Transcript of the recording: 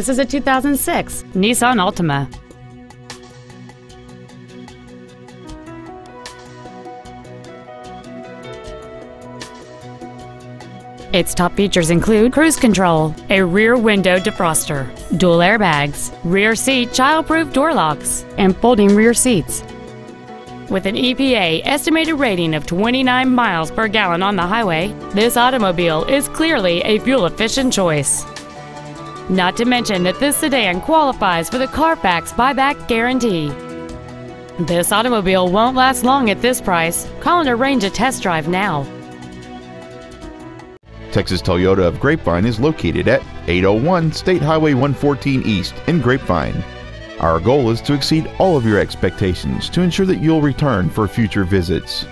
This is a 2006 Nissan Altima. Its top features include cruise control, a rear window defroster, dual airbags, rear seat child-proof door locks, and folding rear seats. With an EPA estimated rating of 29 miles per gallon on the highway, this automobile is clearly a fuel-efficient choice. Not to mention that this sedan qualifies for the Carfax buyback guarantee. This automobile won't last long at this price. Call and arrange a test drive now. Texas Toyota of Grapevine is located at 801 State Highway 114 East in Grapevine. Our goal is to exceed all of your expectations to ensure that you'll return for future visits.